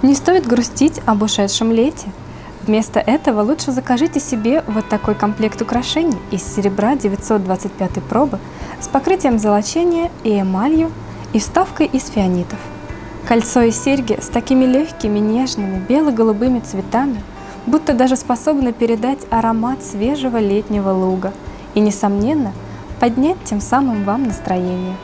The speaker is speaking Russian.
Не стоит грустить об ушедшем лете. Вместо этого лучше закажите себе вот такой комплект украшений из серебра 925 пробы с покрытием золочения и эмалью и вставкой из фианитов. Кольцо и серьги с такими легкими, нежными, бело-голубыми цветами, будто даже способны передать аромат свежего летнего луга и, несомненно, поднять тем самым вам настроение.